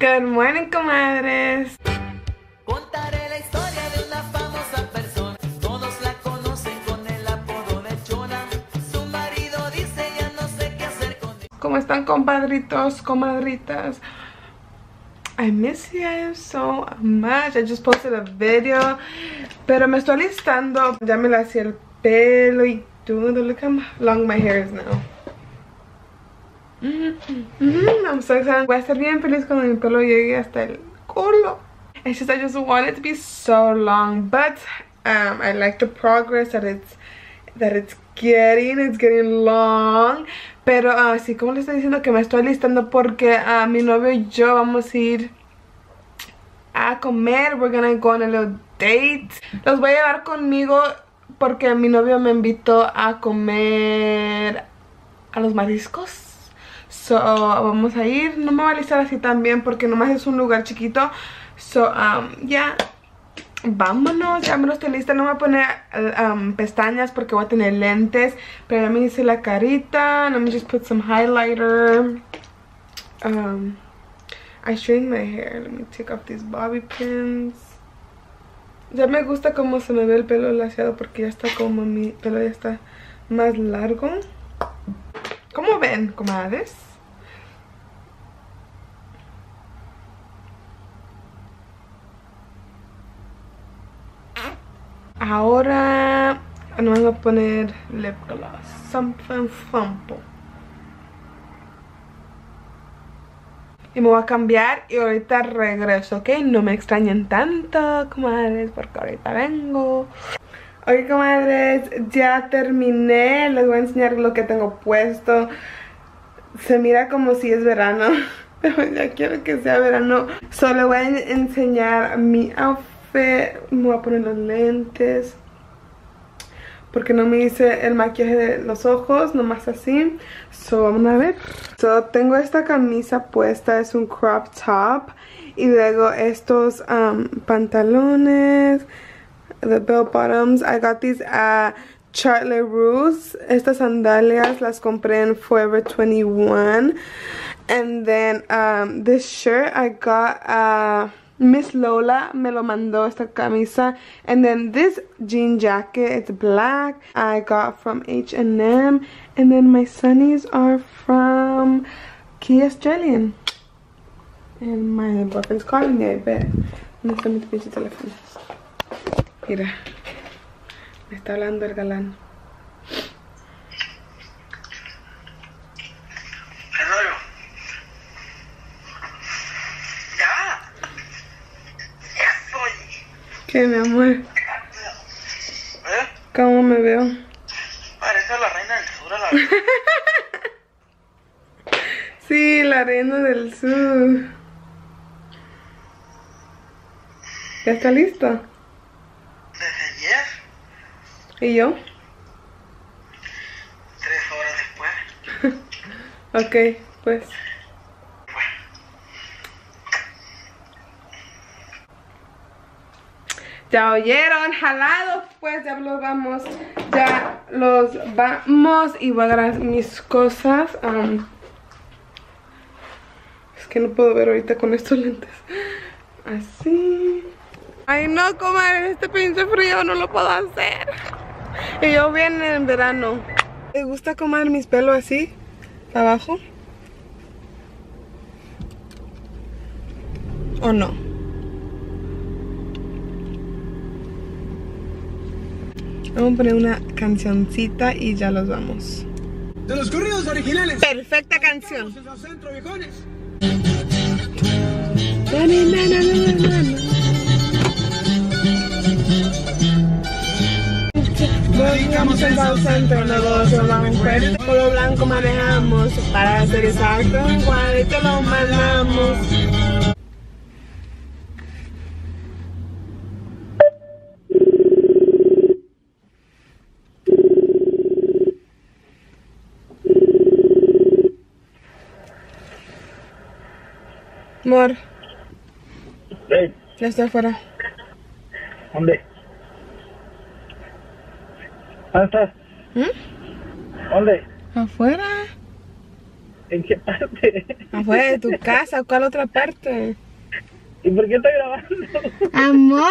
Good morning, comadres. Contaré la historia de una famosa persona. Todos la conocen con el apodo de Chona. Su marido dice ya no sé qué hacer con él. ¿Cómo están, compadritos, comadritas? I miss you guys so much. I just posted a video. Pero me estoy listando. Ya me la hacía el pelo y todo. Look how long my hair is now. Mm -hmm. Bien feliz cuando mi pelo llegue hasta el culo. It's just I just want it to be so long. But um, I like the progress that it's that it's getting. It's getting long. Pero así uh, como les estoy diciendo que me estoy listando porque a uh, mi novio y yo vamos a ir a comer. We're gonna go on a little date. Los voy a llevar conmigo porque mi novio me invitó a comer a los mariscos. So, vamos a ir. No me voy a listar así también porque nomás es un lugar chiquito. So, um, ya. Vámonos, ya me lo estoy lista. No me voy a poner um, pestañas porque voy a tener lentes. Pero ya me hice la carita. Let me just put some highlighter. Um, I straightened my hair. Let me take off these bobby pins. Ya me gusta cómo se me ve el pelo laseado porque ya está como mi pelo ya está más largo. ¿Cómo ven, comadres? Ahora nos vamos a poner lip gloss. Something fampo. Y me voy a cambiar y ahorita regreso, ¿ok? No me extrañen tanto, comadres, porque ahorita vengo. Ok, comadres, ya terminé. Les voy a enseñar lo que tengo puesto. Se mira como si es verano, pero ya quiero que sea verano. Solo voy a enseñar mi outfit. Me voy a poner los lentes. Porque no me hice el maquillaje de los ojos, nomás así. So, vamos a ver. So, tengo esta camisa puesta, es un crop top. Y luego estos um, pantalones, the bell bottoms. I got these at Charlotte Russe. Estas sandalias las compré en Forever 21. And then um, this shirt I got uh, Miss Lola me lo mandó esta camisa. And then this jean jacket, it's black. I got from H&M. And then my sunnies are from Key Australian. And my boyfriend's calling me, I bet. No está mi teléfono. Mira. Me está hablando el galán. ¿Qué, mi amor? ¿Eh? ¿Cómo me veo? Parece la reina del sur a la vez. sí, la reina del sur. ¿Ya está listo? Desde ayer. ¿Y yo? Tres horas después. ok, pues. Ya oyeron, jalados, pues ya los vamos, ya los vamos y voy a agarrar mis cosas. Es que no puedo ver ahorita con estos lentes. Así. Ay no, comadre, este pinche frío no lo puedo hacer. Y yo viene en verano. ¿Te gusta comer mis pelos así? ¿Abajo? ¿O no? Vamos a poner una cancioncita y ya los vamos. De los corridos originales. Perfecta canción. Dedicamos el centro, negocio, fuerte. Polo blanco manejamos, para ser exacto, igual te lo mandamos. Amor, Hey, ya está afuera. ¿Dónde? ¿Dónde estás? ¿Mm? ¿Dónde? ¿Afuera? ¿En qué parte? Afuera de tu casa, ¿cuál otra parte? ¿Y por qué estoy grabando? Amor,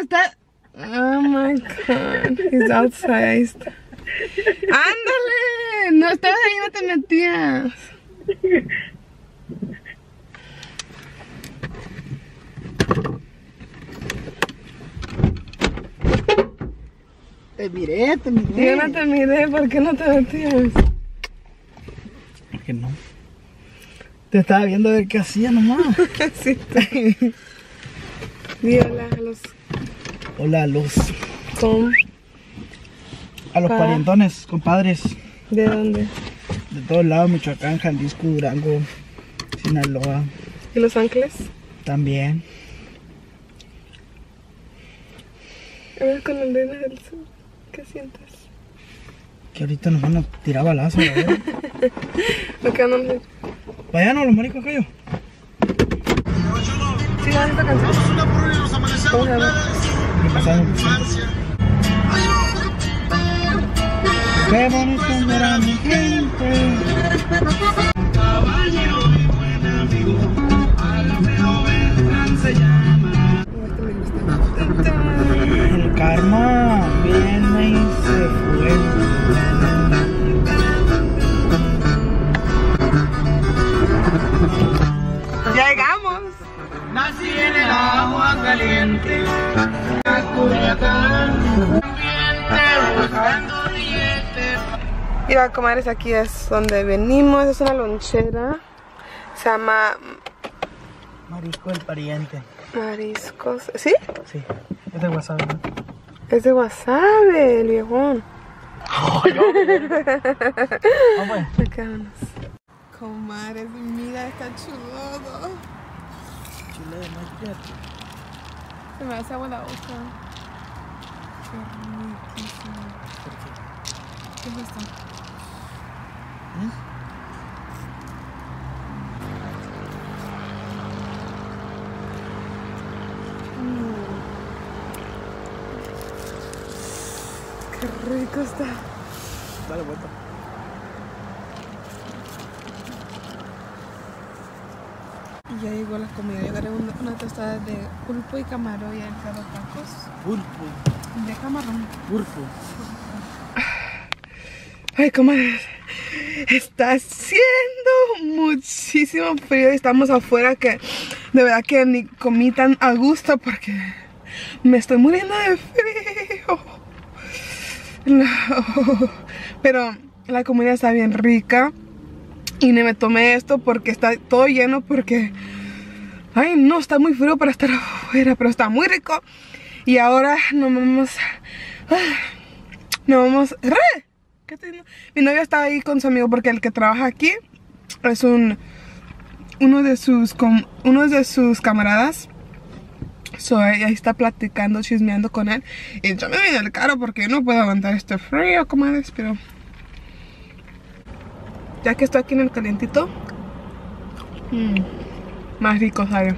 está. Oh my god, he's outside. Ahí está. Ándale, no estabas ahí, no te metías. Te miré, te Yo no te miré, ¿por qué no te metías? ¿Por qué no? Te estaba viendo a ver qué hacía nomás. Sí, está. Di hola a los Hola a los, com. a los Pa. parientones, compadres, ¿De dónde? de todos lados, Michoacán, Jalisco, Durango, Sinaloa, ¿Y Los Ángeles? también. A ver con el del sur. ¿Qué sientes? Que ahorita nos van a tirar balazos, a ver. Me quedan un... Vaya no, los maricos que yo. ¿Sí van esta canción? ¿Cómo se llama? Me pasaron. Qué bonito era mi gente. El Aquí es donde venimos. Es una lonchera. Se llama Marisco el pariente. Mariscos. ¿Sí? Sí, es de WhatsApp. ¿no? Es de wasabi, el viejón. Vamos. Acá vámonos. Comadres, mira, está chuloso. Chile de maíz. Se me hace agua la boca. Qué riquísimo. ¿Qué es esto? Qué rico está. Dale vuelta. Y ya llegó la comida. Llegaré una, una tostada de pulpo y camarón y el los tacos Pulpo. de camarón. Pulpo. Ay, comadres, está haciendo muchísimo frío y estamos afuera que de verdad que ni comí tan a gusto porque me estoy muriendo de frío. Pero la comida está bien rica y ni me tomé esto porque está todo lleno porque... Ay, no, está muy frío para estar afuera, pero está muy rico. Y ahora nos vamos... Nos vamos... ¡Re! Mi novia está ahí con su amigo porque el que trabaja aquí es un uno de sus com- uno de sus camaradas. So, ahí está platicando, chismeando con él. Y yo me vine el carro porque no puedo aguantar este frío, comadres, pero ya que estoy aquí en el calientito, mm, más rico sabe.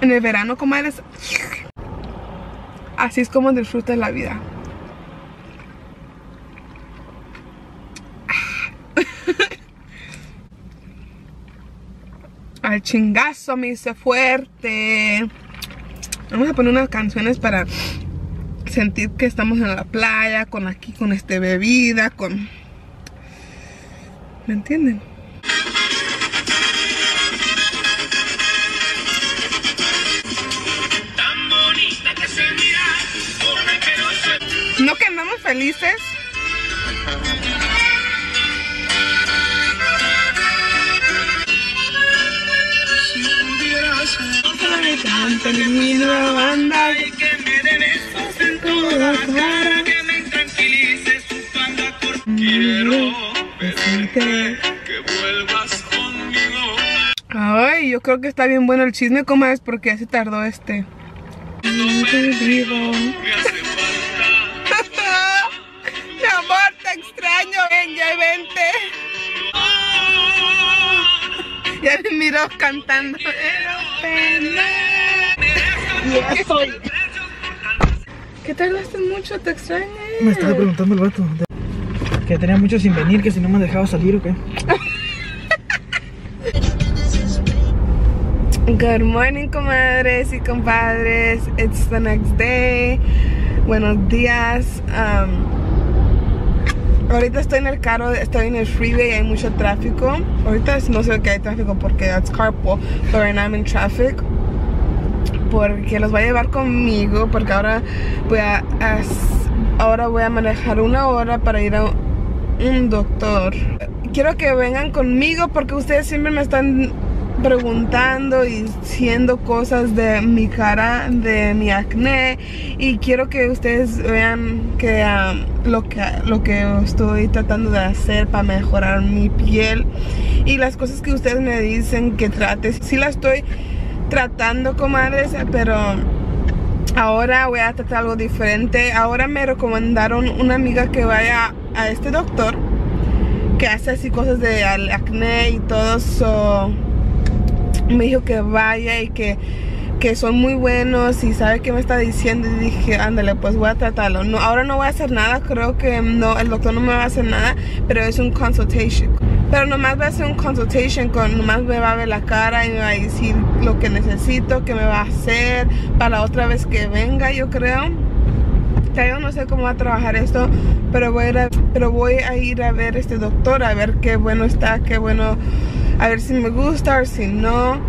En el verano, comadres, así es como disfrutas la vida. Chingazo me hice fuerte. Vamos a poner unas canciones para sentir que estamos en la playa, con aquí, con este bebida, con... ¿Me entienden? ¿No que andamos felices? Tan feliz la banda toda cara. Quiero decirte Ay, yo creo que está bien bueno el chisme, comadres, porque ya se tardó este. No te digo. Mi amor, te extraño, ven ya y vente. Ya me miró cantando. Pena. Y estoy. ¿Qué tardaste mucho? Te extrañé. Me estaba preguntando el vato. de- Que tenía mucho sin venir, que si no me han dejado salir o qué. Good morning, comadres y compadres. It's the next day. Buenos días. Um, ahorita estoy en el carro, estoy en el freeway, hay mucho tráfico. Ahorita no sé que hay tráfico porque that's carpool, but right now I'm in traffic. Porque los voy a llevar conmigo, porque ahora voy a- ahora voy a manejar una hora para ir a un doctor. Quiero que vengan conmigo porque ustedes siempre me están preguntando y diciendo cosas de mi cara, de mi acné y quiero que ustedes vean que um, lo que lo que estoy tratando de hacer para mejorar mi piel y las cosas que ustedes me dicen que trate. Sí la estoy tratando, comadres, pero ahora voy a tratar algo diferente. Ahora me recomendaron una amiga que vaya a este doctor que hace así cosas de acné y todo. So, me dijo que vaya y que, que son muy buenos y sabe qué me está diciendo y dije, ándale, pues voy a tratarlo. No, ahora no voy a hacer nada, creo que no, el doctor no me va a hacer nada, pero es un consultation. Pero nomás va a ser un consultation, con, nomás me va a ver la cara y me va a decir lo que necesito, qué me va a hacer para otra vez que venga, yo creo. Yo no sé cómo va a trabajar esto, pero voy, pero voy a ir a ver este doctor, a ver qué bueno está, qué bueno, a ver si me gusta o si no.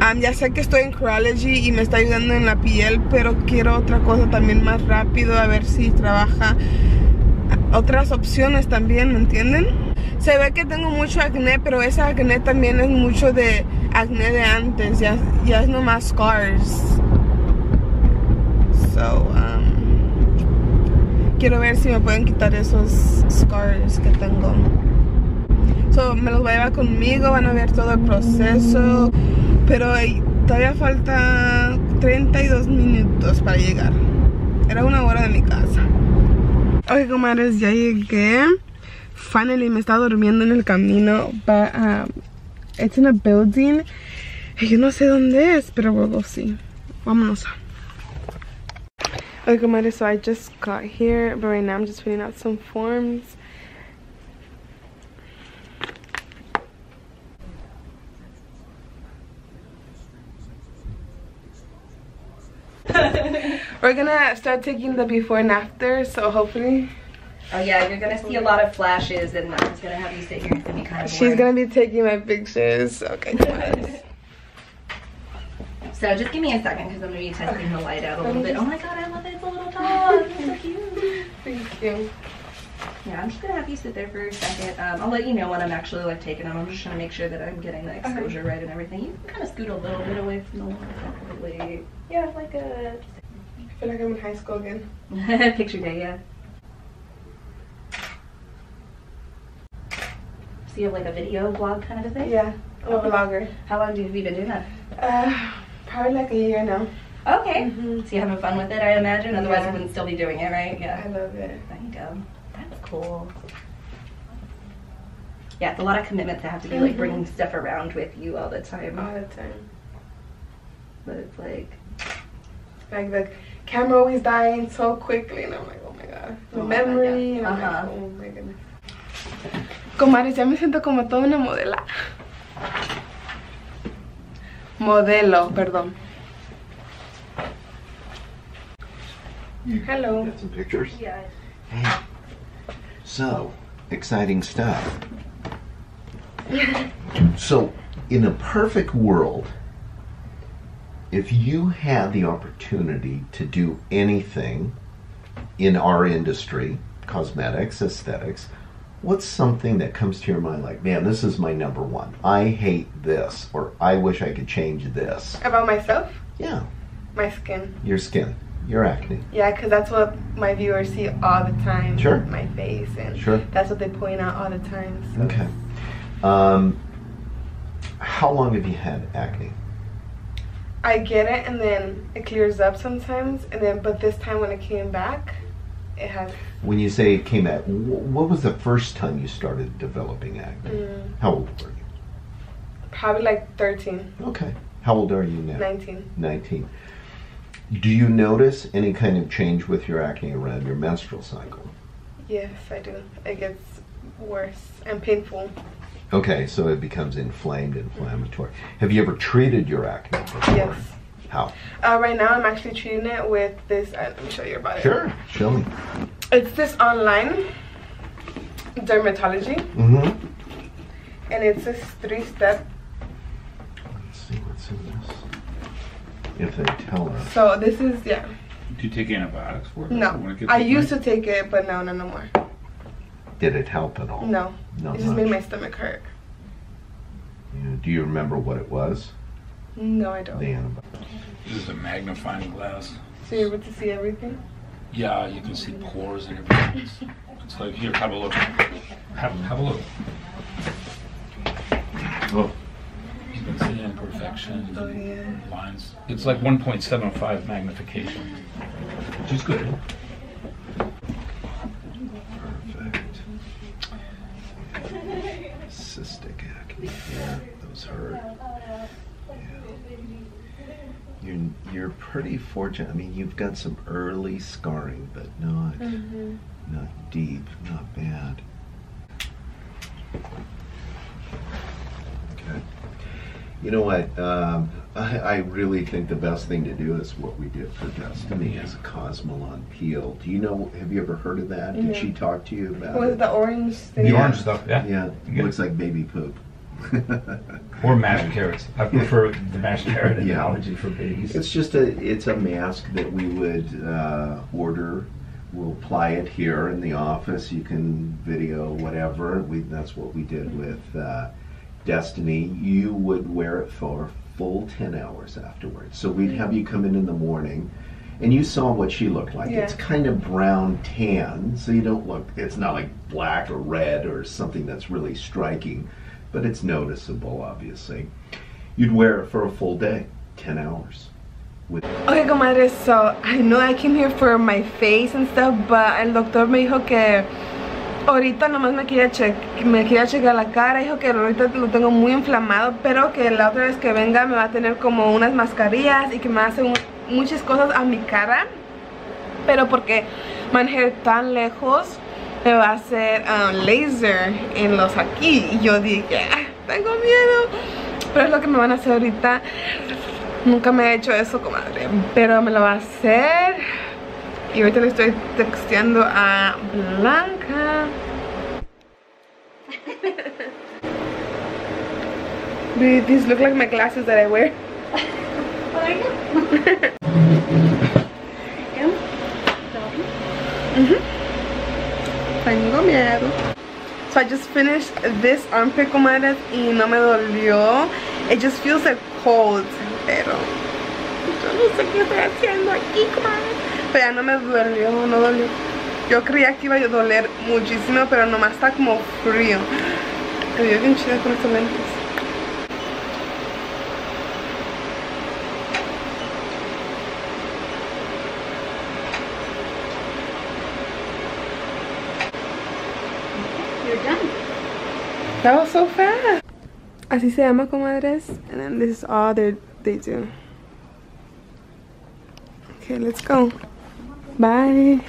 Am, ya sé que estoy en Curology y me está ayudando en la piel, pero quiero otra cosa también más rápido, a ver si trabaja otras opciones también, ¿me entienden? Se ve que tengo mucho acné, pero ese acné también es mucho de acné de antes, ya, ya es nomás scars. So, um, quiero ver si me pueden quitar esos scars que tengo. So, me los voy a llevar conmigo, van a ver todo el proceso, pero todavía falta 32 minutos para llegar. Era una hora de mi casa. Ok, comadres, ya llegué. Finally, me estaba durmiendo en el camino. But, um, it's in a building. Yo no sé dónde es, pero luego sí. Vámonos. Okay, comadres, so I just got here, but right now I'm just filling out some forms. We're gonna start taking the before and after, so hopefully Oh yeah, you're gonna see a lot of flashes, and I'm just gonna have you sit here. It's gonna be kind of. she's gonna be taking my pictures. Okay. So just give me a second because I'm gonna be testing the light out a little bit. Oh my god, I love it. It's a little dog. It's so cute. Thank you. Yeah, I'm just gonna have you sit there for a second. Um, I'll let you know when I'm actually like taking them. I'm just trying to make sure that I'm getting the exposure right and everything. You can kind of scoot a little bit away from the water, probably. Yeah, like a I feel like I'm in high school again. picture day. Yeah. So you have like a video blog kind of a thing. Yeah, I'm a vlogger. How long do you have you been doing that? Uh, probably like a year now. Okay. Mhm. So you're having fun with it, I imagine. Otherwise, Yeah. you wouldn't still be doing it, right? Yeah. I love it. There you go. That's cool. Yeah, it's a lot of commitment to have to be like bringing stuff around with you all the time. All the time. But it's like, Like the camera always dying so quickly, and I'm like, oh my god. The Oh my God, memory, yeah. and I'm Uh-huh. like, oh my goodness. Comadres, ya me siento como toda una modela. Modelo, perdón. Hello. Got some pictures? yeah. So, exciting stuff. so, in a perfect world, if you had the opportunity to do anything in our industry, cosmetics, aesthetics, what's something that comes to your mind like, man, this is my number one. I hate this, or I wish I could change this? About myself, Yeah, my skin. your skin, your acne. Yeah, because that's what my viewers see all the time. Sure. My face, and Sure. that's what they point out all the time. So. Okay. Um, how long have you had acne? I get it, and then it clears up sometimes, and then but this time when it came back, it has. When you say it came back, what was the first time you started developing acne? Mm, How old were you? probably like 13, Okay. How old are you now? 19. 19. Do you notice any kind of change with your acne around your menstrual cycle? Yes, I do. It gets worse and painful. Okay, so it becomes inflamed, inflammatory. Have you ever treated your acne before? Yes. How? Uh, right now, I'm actually treating it with this. Uh, let me show you about it. Sure, show me. It's this online dermatology, Mm-hmm. and it's this three-step. Let's see what's in this. If they tell us. So this is yeah. Do you take antibiotics for it? No, When it gets I inflamed? used to take it, but no, no, no more. Did it help at all? No, Not it just made my stomach hurt. Yeah. Do you remember what it was? No, I don't. The antibiotic. This is a magnifying glass. So you're able to see everything. Yeah, you can see pores and everything. It's, it's like here, have a look. Have, have a look. Oh. You can see imperfections, Oh yeah. lines. It's like 1.75 magnification, which is good. Perfect. Cystic acne. Yeah, those hurt. Yeah. You're you're pretty fortunate. I mean, you've got some early scarring, but not Mm-hmm. not deep, not bad. Okay. You know what? Um, I, I really think the best thing to do is what we did for Destiny is a Cosmolon peel. Do you know? Have you ever heard of that? Did Mhm. she talk to you about What it? the orange thing? The Yeah. orange stuff, yeah. Yeah, Yeah. looks like baby poop. Or mashed carrots. I prefer the mashed carrot Yeah. analogy for babies. It's just a it's a mask that we would uh, order. We'll apply it here in the office. You can video whatever. We that's what we did with uh, Destiny. You would wear it for a full ten hours afterwards. So we'd have you mm. come in in the morning. And you saw what she looked like. Yeah. It's kind of brown tan, so you don't look. It's not like black or red or something that's really striking, but it's noticeable, obviously. You'd wear it for a full day, ten hours. With Okay, comadres, so I know I came here for my face and stuff, but el doctor me dijo que ahorita nomás me quería, che me quería checar la cara, dijo que ahorita lo tengo muy inflamado, pero que la otra vez que venga me va a tener como unas mascarillas y que me mu- muchas cosas a mi cara, pero porque manejé tan lejos me va a hacer um, laser en los aquí y yo dije, "Ah, tengo miedo, pero es lo que me van a hacer ahorita. Nunca me he hecho eso, comadre. Pero me lo va a hacer. Y ahorita le estoy texteando a Blanca. Do these look like my glasses that I wear? Tengo miedo. So I just finished this armpit, comadres, y no me dolió. It just feels like cold, pero yo no sé qué estoy haciendo aquí, comadres. Pero ya no me dolió, no dolió. Yo creía que iba a doler muchísimo, pero nomás está como frío. Me dio bien chida con estos lentes. You're done. That was so fast. Así se llama, comadres. And then this is all they do. Okay, let's go. Bye.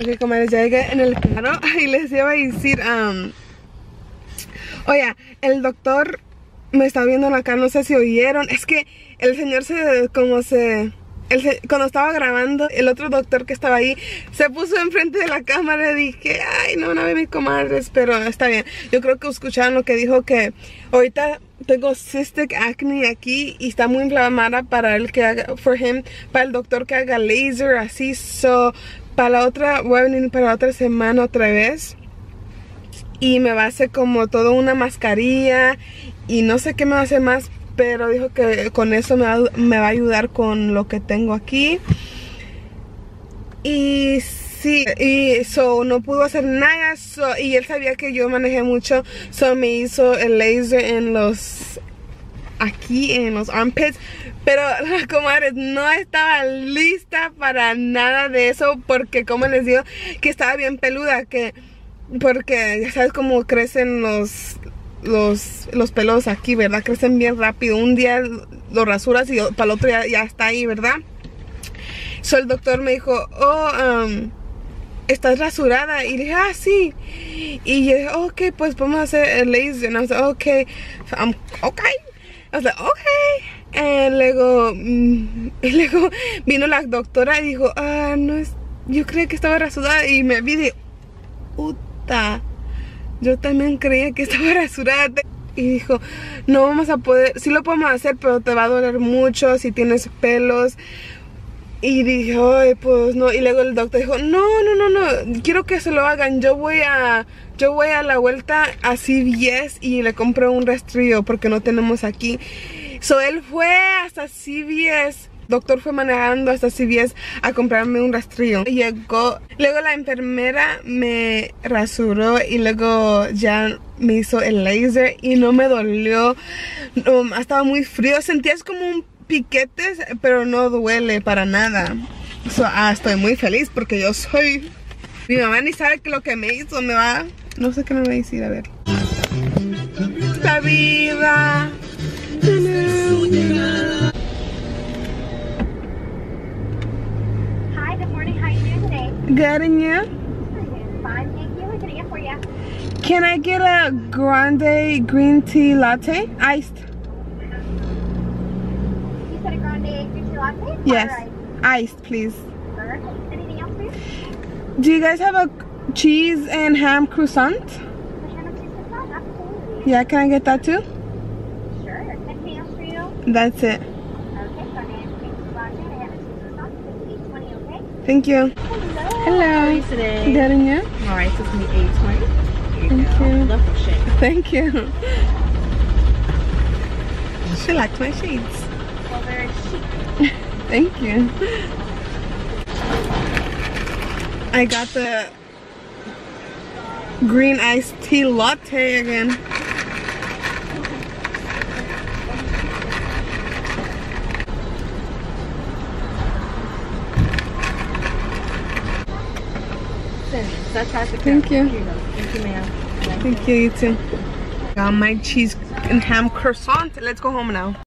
Ok, comadres, ya llegué en el carro y les iba a decir, oye, el doctor me está viendo acá, no sé si oyeron, es que el señor se, como se, cuando estaba grabando, el otro doctor que estaba ahí se puso enfrente de la cámara y dije, ay, no ver mis comadres, pero está bien. Yo creo que escucharon lo que dijo que ahorita tengo cystic acne aquí y está muy inflamada para el que haga, for para el doctor que haga laser, así, so, para la otra, voy a venir para la otra semana otra vez y me va a hacer como toda una mascarilla y no sé qué me va a hacer más pero dijo que con eso me va, me va a ayudar con lo que tengo aquí. Y sí y so no pudo hacer nada so, y él sabía que yo manejé mucho so me hizo el laser en los aquí en los armpits pero la comadre no estaba lista para nada de eso porque como les digo que estaba bien peluda que porque ya sabes cómo crecen los los, los pelos aquí, ¿verdad? Crecen bien rápido. Un día lo rasuras y para el otro ya, ya está ahí, ¿verdad? So el doctor me dijo, oh, um, ¿estás rasurada? Y dije, ah, sí. Y yo dije, ok, pues podemos hacer el laser. And I was like, okay. I'm, okay. Okay. Luego, mm, y luego vino la doctora y dijo, ah, no es, yo creía que estaba rasurada. Y me vi de, puta. Yo también creía que estaba rasurada. Y dijo, no vamos a poder, sí lo podemos hacer, pero te va a doler mucho si tienes pelos. Y dije, ay, pues no. Y luego el doctor dijo, no, no, no, no, quiero que se lo hagan. Yo voy a, yo voy a la vuelta a CVS y le compré un rastrillo porque no tenemos aquí. So él fue hasta CVS. Doctor fue manejando hasta CVS a comprarme un rastrillo. Llegó, luego la enfermera me rasuró y luego ya me hizo el laser y no me dolió. No, estaba muy frío. Sentías como un piquetes, pero no duele para nada. So, ah, estoy muy feliz porque yo soy... Mi mamá ni sabe que lo que me hizo me va... No sé qué me va a decir, a ver. La vida. Hi, good morning. How are you doing today? Good and you? Fine, thank you. What can I get for you? Can I get a grande green tea latte? Iced. Latte? Yes. Iced, please. Anything else, please? Do you guys have a cheese and ham croissant? Fish and cheese croissant? Absolutely. Yeah, can I get that too? Sure. Anything else for you? That's it. Okay, grande green tea latte. I have a cheese croissant. It's 820, okay? Thank you. Hello. Hello. today? Good and you? All right, so it's gonna be 820. Here Thank go. you. Love the shit. Thank you. She liked my shades. Well, very chic. Thank you. I got the green iced tea latte again. That's. Thank you. Here you go. Thank you, ma'am. Thank you, you too. Got my cheese and ham croissant. Let's go home now.